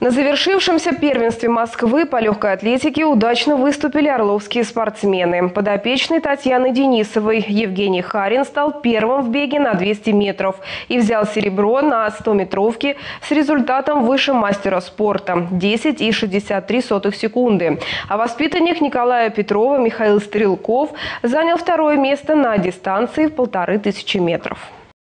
На завершившемся первенстве Москвы по легкой атлетике удачно выступили орловские спортсмены. Подопечный Татьяны Денисовой Евгений Харин стал первым в беге на 200 метров и взял серебро на 100-метровке с результатом выше мастера спорта – 10,63 секунды. А воспитанник Николая Петрова Михаил Стрелков занял второе место на дистанции в полторы тысячи метров.